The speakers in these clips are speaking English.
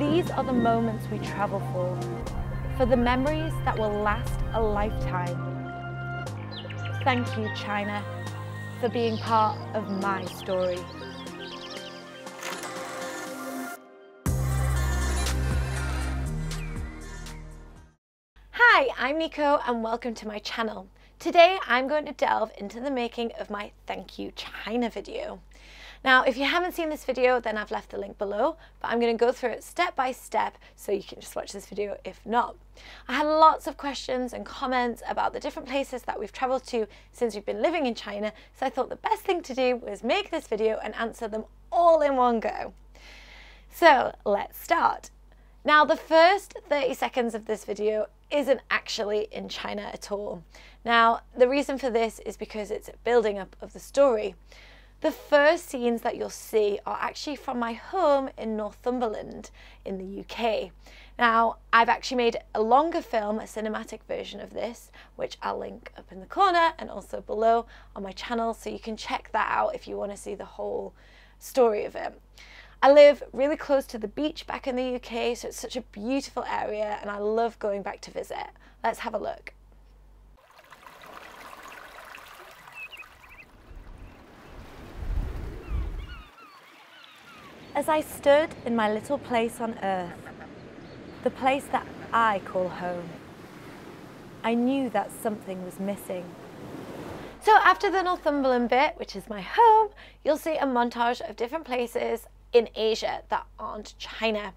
These are the moments we travel for, for the memories that will last a lifetime. Thank you, China, for being part of my story. Hi, I'm Nico and welcome to my channel. Today I'm going to delve into the making of my Thank You China video. Now, if you haven't seen this video, then I've left the link below, but I'm going to go through it step by step so you can just watch this video if not. I had lots of questions and comments about the different places that we've traveled to since we've been living in China, so I thought the best thing to do was make this video and answer them all in one go. So let's start. Now, the first 30 seconds of this video isn't actually in China at all. Now, the reason for this is because it's building up of the story. The first scenes that you'll see are actually from my home in Northumberland in the UK. Now, I've actually made a longer film, a cinematic version of this, which I'll link up in the corner and also below on my channel, so you can check that out if you want to see the whole story of it. I live really close to the beach back in the UK, so it's such a beautiful area and I love going back to visit. Let's have a look. As I stood in my little place on earth, the place that I call home, I knew that something was missing. So after the Northumberland bit, which is my home, you'll see a montage of different places in Asia that aren't China.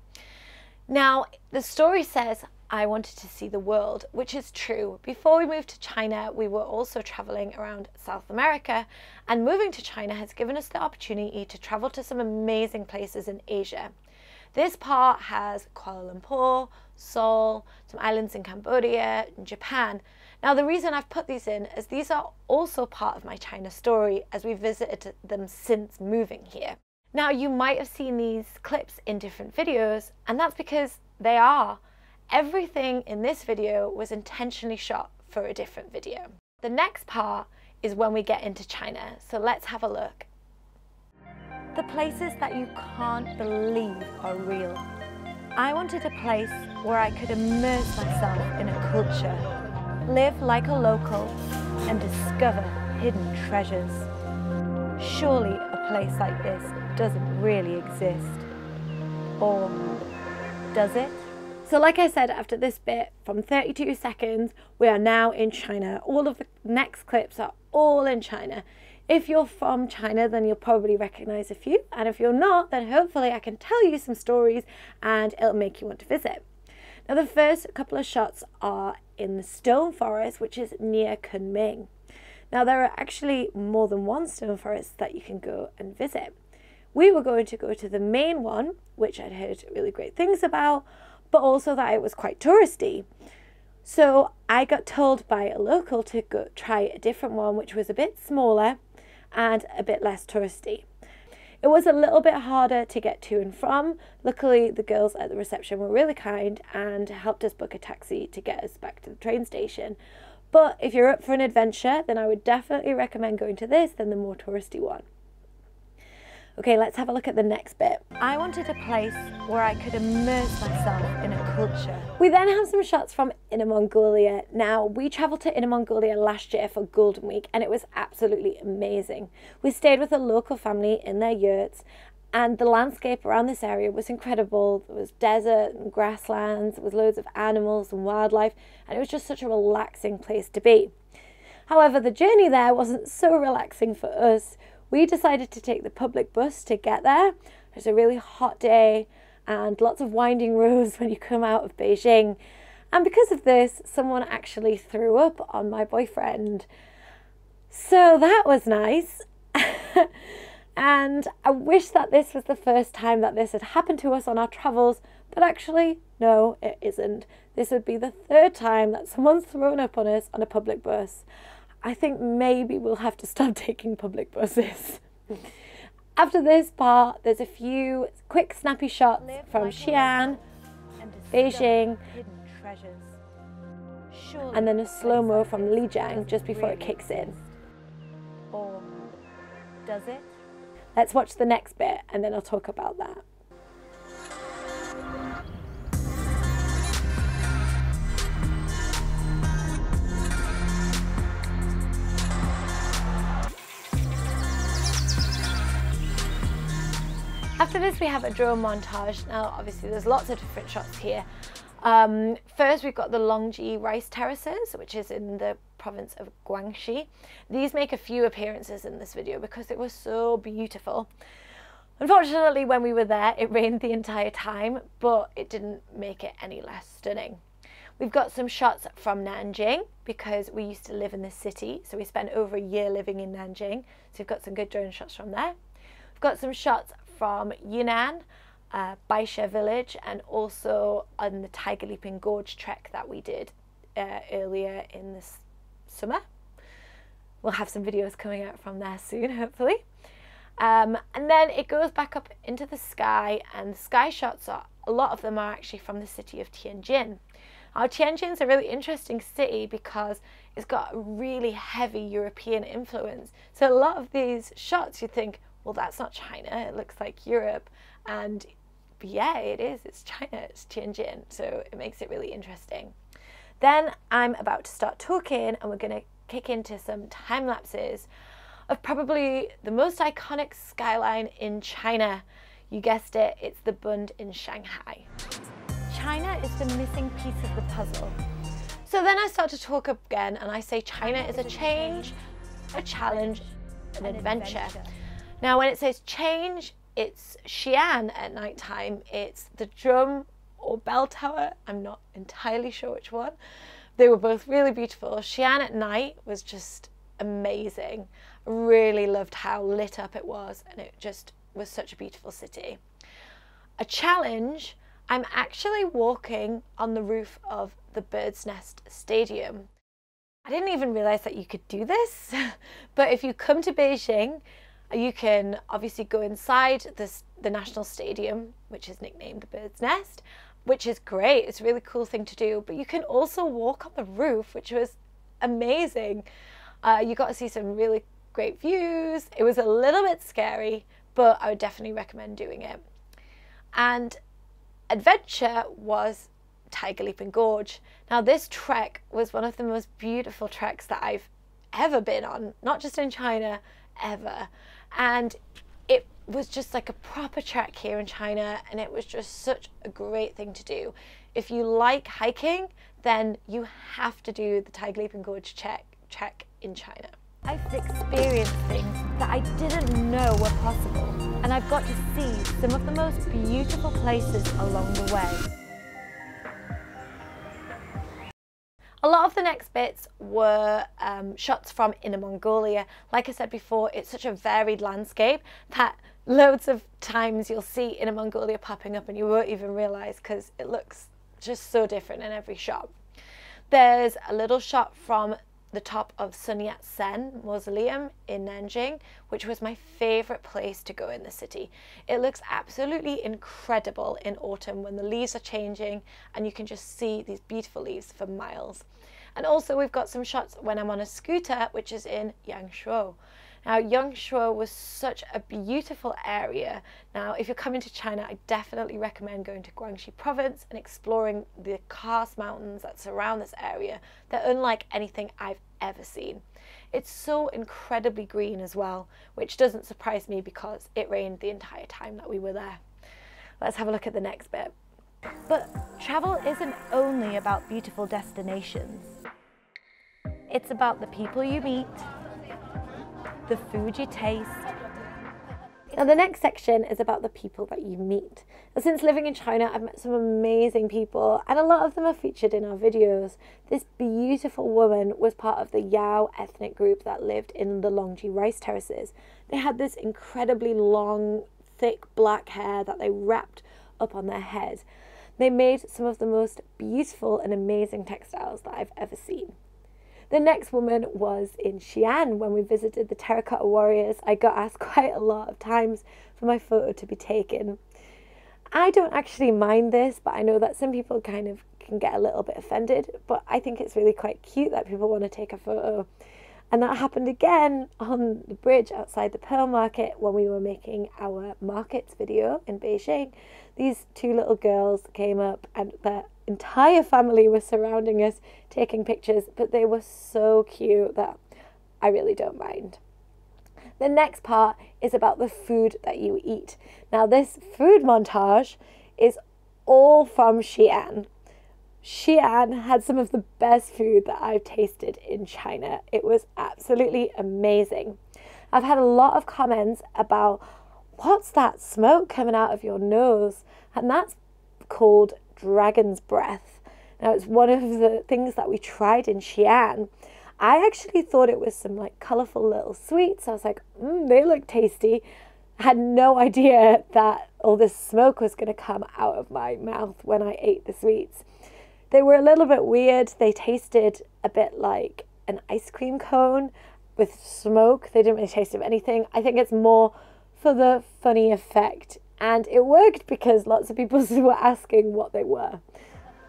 Now, the story says I wanted to see the world, which is true. Before we moved to China, we were also traveling around South America, and moving to China has given us the opportunity to travel to some amazing places in Asia. This part has Kuala Lumpur, Seoul, some islands in Cambodia, and Japan. Now, the reason I've put these in is these are also part of my China story as we visited them since moving here. Now, you might have seen these clips in different videos, and that's because they are. Everything in this video was intentionally shot for a different video. The next part is when we get into China, so let's have a look. The places that you can't believe are real. I wanted a place where I could immerse myself in a culture, live like a local, and discover hidden treasures. Surely a place like this doesn't really exist. Or does it? So like I said, after this bit from 32 seconds, we are now in China. All of the next clips are all in China. If you're from China, then you'll probably recognize a few. And if you're not, then hopefully I can tell you some stories and it'll make you want to visit. Now, the first couple of shots are in the stone forest, which is near Kunming. Now, there are actually more than one stone forest that you can go and visit. We were going to go to the main one, which I'd heard really great things about, but also that it was quite touristy. So I got told by a local to go try a different one, which was a bit smaller and a bit less touristy. It was a little bit harder to get to and from. Luckily, the girls at the reception were really kind and helped us book a taxi to get us back to the train station. But if you're up for an adventure, then I would definitely recommend going to this than the more touristy one. Okay, let's have a look at the next bit. I wanted a place where I could immerse myself in a culture. We then have some shots from Inner Mongolia. Now, we travelled to Inner Mongolia last year for Golden Week and it was absolutely amazing. We stayed with a local family in their yurts and the landscape around this area was incredible. There was desert and grasslands, there was loads of animals and wildlife, and it was just such a relaxing place to be. However, the journey there wasn't so relaxing for us. We decided to take the public bus to get there. It was a really hot day and lots of winding roads when you come out of Beijing. And because of this, someone actually threw up on my boyfriend. So that was nice. and I wish that this was the first time that this had happened to us on our travels, but actually, no, it isn't. This would be the third time that someone's thrown up on us on a public bus. I think maybe we'll have to stop taking public buses. After this part, there's a few quick snappy shots Live from like Xi'an, Beijing, and then a slow-mo from Lijiang just before it kicks in. Or does it? Let's watch the next bit and then I'll talk about that. After this, we have a drone montage. Now, obviously, there's lots of different shots here. Um, first, we've got the Longji rice terraces, which is in the province of Guangxi. These make a few appearances in this video because it was so beautiful. Unfortunately, when we were there, it rained the entire time, but it didn't make it any less stunning. We've got some shots from Nanjing because we used to live in the city, so we spent over a year living in Nanjing. So we've got some good drone shots from there. We've got some shots from Yunnan, uh, Baisha village, and also on the Tiger Leaping Gorge trek that we did uh, earlier in this summer. We'll have some videos coming out from there soon, hopefully. Um, and then it goes back up into the sky, and the sky shots are a lot of them are actually from the city of Tianjin. Now, Tianjin is a really interesting city because it's got really heavy European influence. So a lot of these shots, you think, well, that's not China. It looks like Europe, and yeah, it is. It's China. It's Tianjin. So it makes it really interesting. Then I'm about to start talking, and we're going to kick into some time lapses of probably the most iconic skyline in China. You guessed it, it's the Bund in Shanghai. China is the missing piece of the puzzle. So then I start to talk again and I say China is a change, a challenge, an adventure. Now when it says change, it's Xi'an at night time, it's the drum or bell tower, I'm not entirely sure which one. They were both really beautiful. Xi'an at night was just amazing. Really loved how lit up it was and it just was such a beautiful city. A challenge, I'm actually walking on the roof of the Bird's Nest Stadium. I didn't even realize that you could do this, but if you come to Beijing, you can obviously go inside this, the National Stadium, which is nicknamed the Bird's Nest, which is great. It's a really cool thing to do, but you can also walk on the roof, which was amazing. Uh, you got to see some really great views. It was a little bit scary, but I would definitely recommend doing it. And adventure was Tiger Leaping Gorge. Now, this trek was one of the most beautiful treks that I've ever been on, not just in China, ever. And it was just like a proper trek here in China, and it was just such a great thing to do. If you like hiking, then you have to do the Tiger Leaping Gorge trek, trek in China. I've experienced things that I didn't know were possible, and I've got to see some of the most beautiful places along the way. A lot of the next bits were um, shots from Inner Mongolia. Like I said before, it's such a varied landscape that loads of times you'll see Inner Mongolia popping up and you won't even realise because it looks just so different in every shot. There's a little shot from the top of Sun Yat-sen Mausoleum in Nanjing, which was my favourite place to go in the city. It looks absolutely incredible in autumn when the leaves are changing and you can just see these beautiful leaves for miles. And also we've got some shots when I'm on a scooter, which is in Yangshuo. Now, Yangshuo was such a beautiful area. Now, if you're coming to China, I definitely recommend going to Guangxi province and exploring the karst mountains that surround this area. They're unlike anything I've ever seen. It's so incredibly green as well, which doesn't surprise me because it rained the entire time that we were there. Let's have a look at the next bit. But travel isn't only about beautiful destinations. It's about the people you meet, the food you taste. Now, the next section is about the people that you meet. Since living in China, I've met some amazing people, and a lot of them are featured in our videos. This beautiful woman was part of the Yao ethnic group that lived in the Longji rice terraces. They had this incredibly long, thick black hair that they wrapped up on their head. They made some of the most beautiful and amazing textiles that I've ever seen. The next woman was in Xi'an when we visited the Terracotta Warriors. I got asked quite a lot of times for my photo to be taken. I don't actually mind this, but I know that some people kind of can get a little bit offended, but I think it's really quite cute that people want to take a photo. And that happened again on the bridge outside the Pearl Market when we were making our markets video in Beijing. These two little girls came up and entire family was surrounding us taking pictures, but they were so cute that I really don't mind. The next part is about the food that you eat. Now, this food montage is all from Xi'an. Xi'an had some of the best food that I've tasted in China. It was absolutely amazing. I've had a lot of comments about what's that smoke coming out of your nose? And that's called dragon's breath. Now, it's one of the things that we tried in Xi'an. I actually thought it was some like colorful little sweets. I was like, mm, they look tasty. I had no idea that all this smoke was going to come out of my mouth when I ate the sweets. They were a little bit weird. They tasted a bit like an ice cream cone with smoke. They didn't really taste of anything. I think it's more for the funny effect. And it worked because lots of people were asking what they were.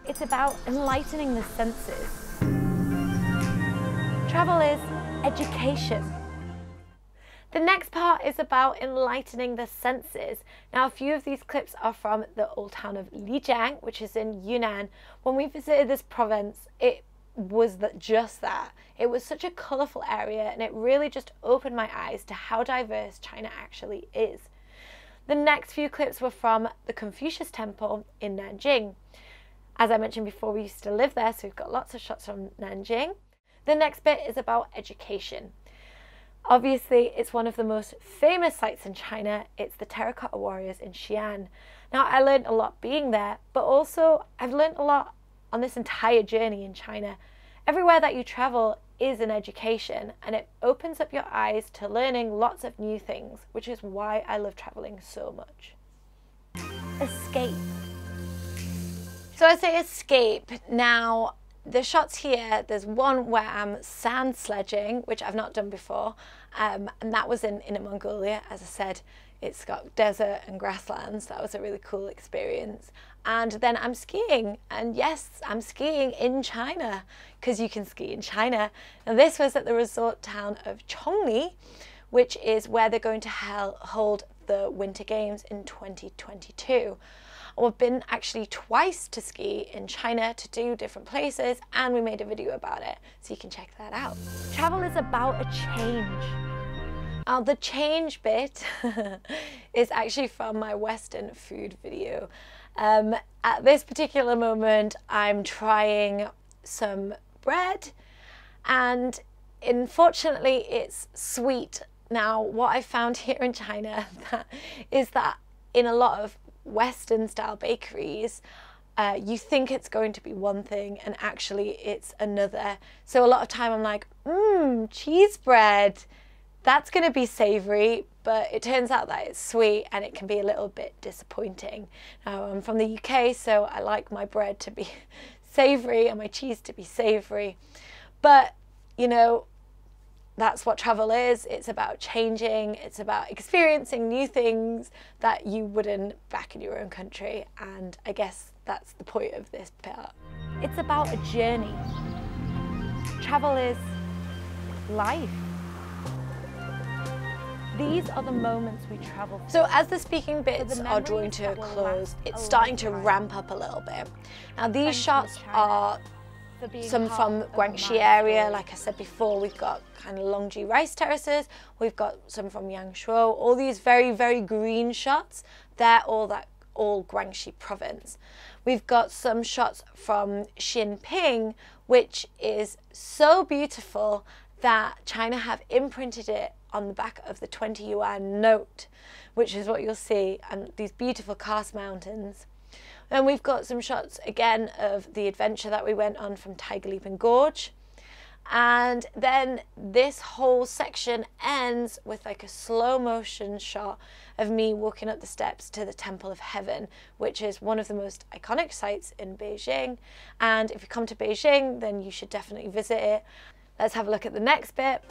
It's about enlightening the senses. Travel is education. The next part is about enlightening the senses. Now, a few of these clips are from the old town of Lijiang, which is in Yunnan. When we visited this province, it was that just that. It was such a colourful area and it really just opened my eyes to how diverse China actually is. The next few clips were from the Confucius Temple in Nanjing. As I mentioned before, we used to live there, so we've got lots of shots from Nanjing. The next bit is about education. Obviously, it's one of the most famous sites in China. It's the Terracotta Warriors in Xi'an. Now, I learned a lot being there, but also I've learned a lot on this entire journey in China. Everywhere that you travel is an education and it opens up your eyes to learning lots of new things, which is why I love traveling so much. Escape. So I say escape. Now, the shots here, there's one where I'm sand sledging, which I've not done before, um, and that was in Inner Mongolia. As I said, it's got desert and grasslands. That was a really cool experience. And then I'm skiing, and yes, I'm skiing in China because you can ski in China. And this was at the resort town of Chongli, which is where they're going to hold the Winter Games in 2022. We've been actually twice to ski in China to do different places and we made a video about it, so you can check that out. Travel is about a change. Now the change bit is actually from my Western food video. Um, at this particular moment, I'm trying some bread and unfortunately it's sweet. Now what I found here in China that is that in a lot of Western style bakeries, uh, you think it's going to be one thing and actually it's another. So a lot of time I'm like, mmm, cheese bread, that's going to be savory, but it turns out that it's sweet and it can be a little bit disappointing. Now I'm from the UK, so I like my bread to be savory and my cheese to be savory. But, you know, that's what travel is. It's about changing, it's about experiencing new things that you wouldn't back in your own country. And I guess that's the point of this part. It's about a journey. Travel is life. These are the moments we travel. So as the speaking bits are drawing to a close, it's starting to ramp up a little bit. Now these shots are some from Guangxi area. Like I said before, we've got kind of Longji rice terraces. We've got some from Yangshuo. All these very, very green shots. They're all that all Guangxi province. We've got some shots from Xinping, which is so beautiful that China have imprinted it on the back of the 20 yuan note, which is what you'll see, and these beautiful karst mountains. And we've got some shots again of the adventure that we went on from Tiger Leaping Gorge. And then this whole section ends with like a slow motion shot of me walking up the steps to the Temple of Heaven, which is one of the most iconic sites in Beijing. And if you come to Beijing, then you should definitely visit it. Let's have a look at the next bit.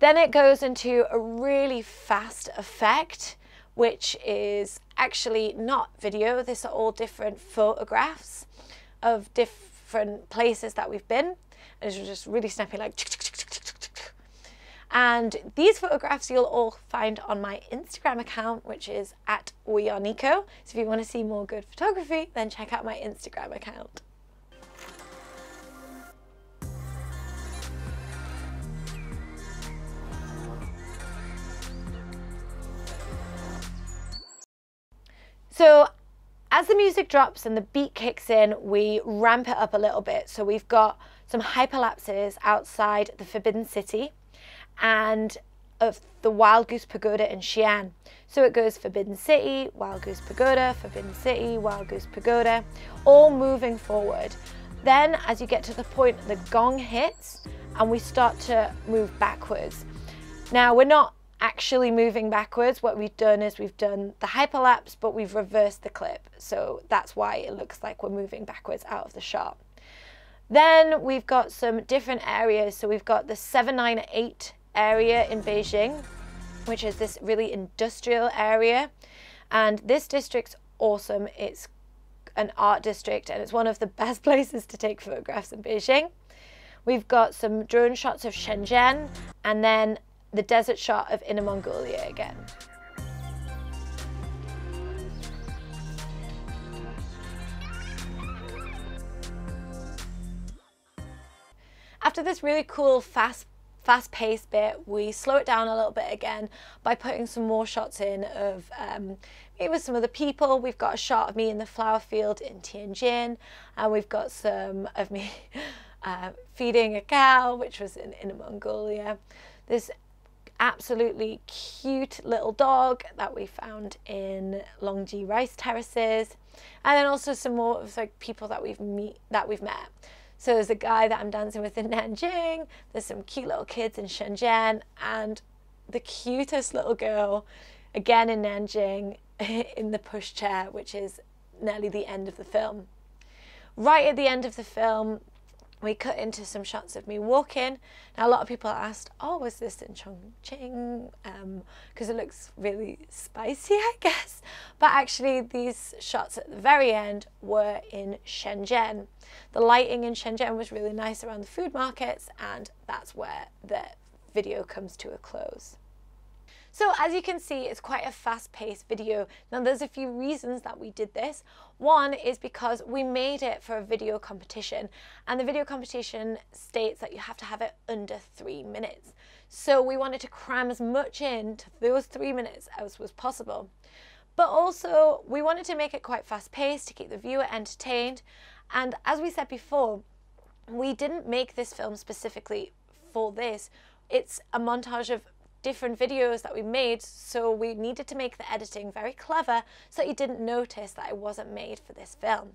Then it goes into a really fast effect which is actually not video. These are all different photographs of different places that we've been. And it's just really snappy, like. And these photographs you'll all find on my Instagram account, which is at wearenico. So if you want to see more good photography, then check out my Instagram account. So as the music drops and the beat kicks in, we ramp it up a little bit. So we've got some hyperlapses outside the Forbidden City and of the Wild Goose Pagoda in Xi'an. So it goes Forbidden City, Wild Goose Pagoda, Forbidden City, Wild Goose Pagoda, all moving forward. Then as you get to the point the gong hits and we start to move backwards. Now we're not actually moving backwards, what we've done is we've done the hyperlapse, but we've reversed the clip. So that's why it looks like we're moving backwards out of the shot. Then we've got some different areas. So we've got the 798 area in Beijing, which is this really industrial area. And this district's awesome. It's an art district and it's one of the best places to take photographs in Beijing. We've got some drone shots of Shenzhen and then the desert shot of Inner Mongolia again. After this really cool fast fast paced bit, we slow it down a little bit again by putting some more shots in of um, me with some other people. We've got a shot of me in the flower field in Tianjin, and we've got some of me uh, feeding a cow, which was in Inner Mongolia. There's absolutely cute little dog that we found in Longji rice terraces. And then also some more of like people that we've meet that we've met. So there's a guy that I'm dancing with in Nanjing. There's some cute little kids in Shenzhen. And the cutest little girl again in Nanjing in the pushchair which is nearly the end of the film. Right at the end of the film we cut into some shots of me walking. Now, a lot of people asked, oh, was this in Chongqing? Because um, it looks really spicy, I guess. But actually, these shots at the very end were in Shenzhen. The lighting in Shenzhen was really nice around the food markets, and that's where the video comes to a close. So as you can see, it's quite a fast-paced video. Now there's a few reasons that we did this. One is because we made it for a video competition and the video competition states that you have to have it under three minutes. So we wanted to cram as much into those three minutes as was possible. But also we wanted to make it quite fast-paced to keep the viewer entertained. And as we said before, we didn't make this film specifically for this. It's a montage of different videos that we made so we needed to make the editing very clever so you didn't notice that it wasn't made for this film.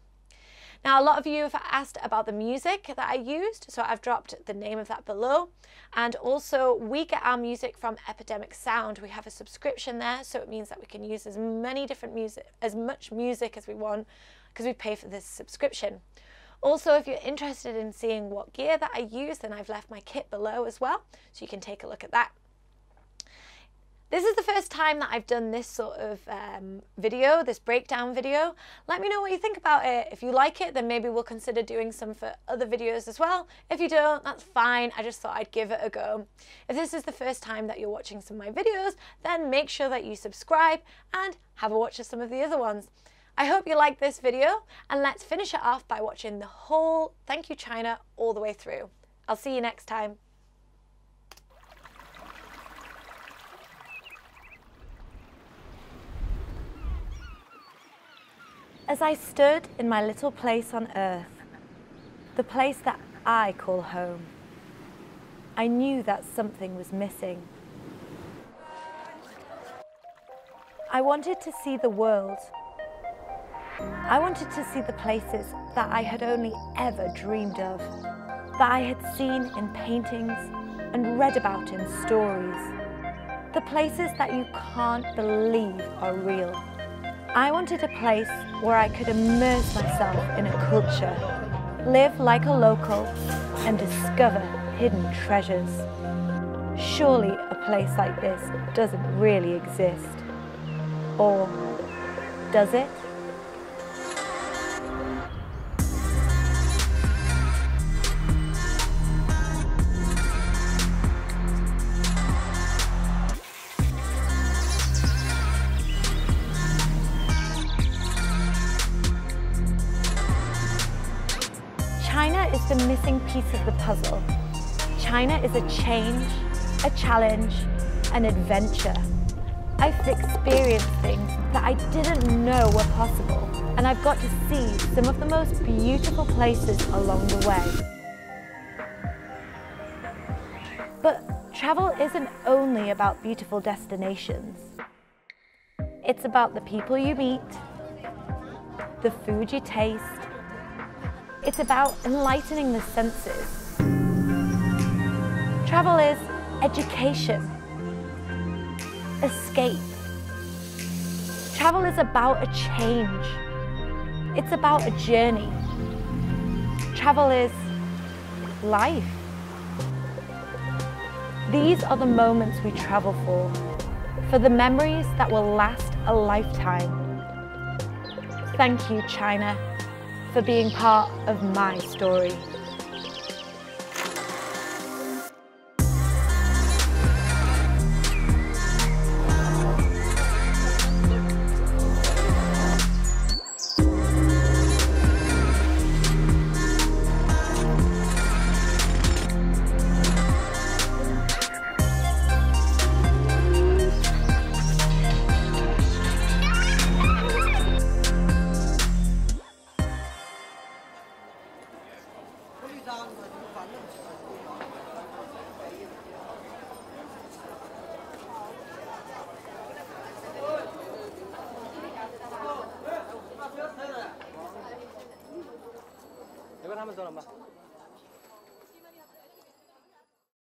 Now a lot of you have asked about the music that I used so I've dropped the name of that below and also we get our music from Epidemic Sound. We have a subscription there so it means that we can use as many different music, as much music as we want because we pay for this subscription. Also, if you're interested in seeing what gear that I use, then I've left my kit below as well, so you can take a look at that. This is the first time that I've done this sort of um, video, this breakdown video. Let me know what you think about it. If you like it, then maybe we'll consider doing some for other videos as well. If you don't, that's fine. I just thought I'd give it a go. If this is the first time that you're watching some of my videos, then make sure that you subscribe and have a watch of some of the other ones. I hope you liked this video and let's finish it off by watching the whole Thank You China all the way through. I'll see you next time. As I stood in my little place on earth, the place that I call home, I knew that something was missing. I wanted to see the world. I wanted to see the places that I had only ever dreamed of, that I had seen in paintings and read about in stories. The places that you can't believe are real. I wanted a place where I could immerse myself in a culture, live like a local, and discover hidden treasures. Surely a place like this doesn't really exist. Or does it? Piece of the puzzle. China is a change, a challenge, an adventure. I've experienced things that I didn't know were possible, and I've got to see some of the most beautiful places along the way. But travel isn't only about beautiful destinations. It's about the people you meet, the food you taste. It's about enlightening the senses. Travel is education, escape. Travel is about a change. It's about a journey. Travel is life. These are the moments we travel for, for the memories that will last a lifetime. Thank you, China, for being part of my story.